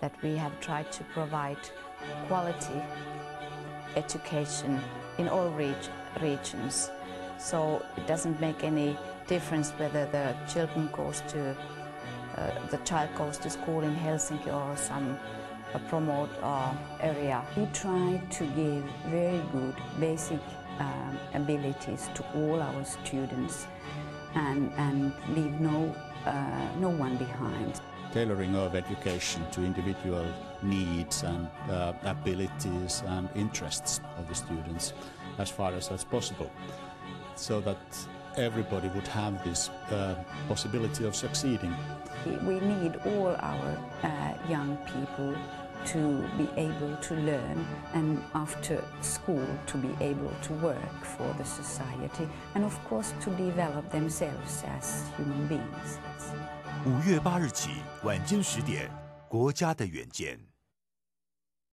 that we have tried to provide quality education in all reg- regions. So it doesn't make any difference whether the children goes to uh, the child goes to school in Helsinki or some uh, promote uh, area. We try to give very good basic um, abilities to all our students and, and leave no, uh, no one behind. Tailoring of education to individual needs and uh, abilities and interests of the students as far as that's possible so that everybody would have this uh, possibility of succeeding. We need all our uh, young people to be able to learn and after school to be able to work for the society and of course to develop themselves as human beings. 五月八日起，晚间十点，《国家的远见》。